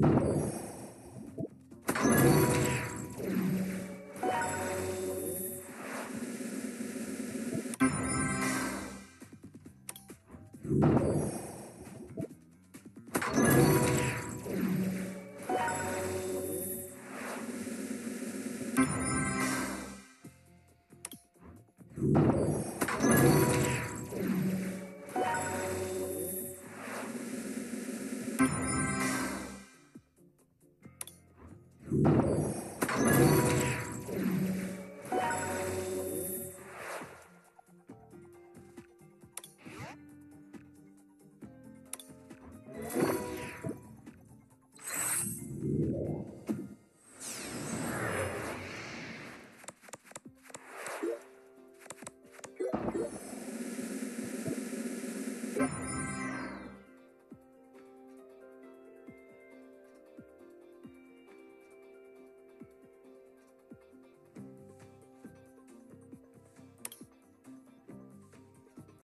you